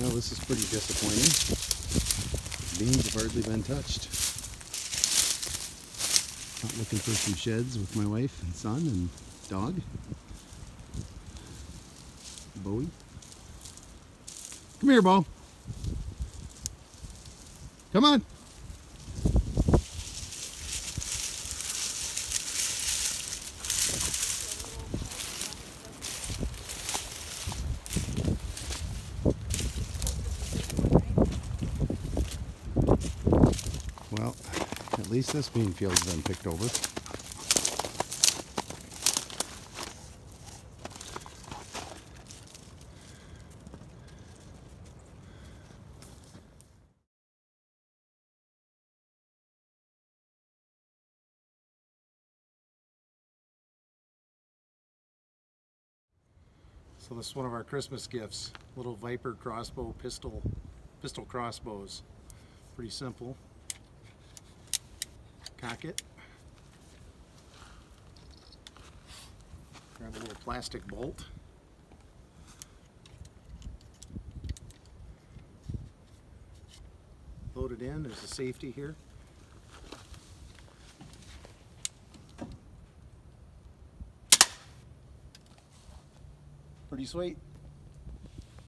Well, this is pretty disappointing. Beans have hardly been touched. Out looking for some sheds with my wife and son and dog. Bowie. Come here, Bo. Come on. Well, at least this bean field's been picked over. So this is one of our Christmas gifts, little Viper crossbow pistol, pistol crossbows. Pretty simple. Cock it. Grab a little plastic bolt. Load it in, there's a safety here. Pretty sweet.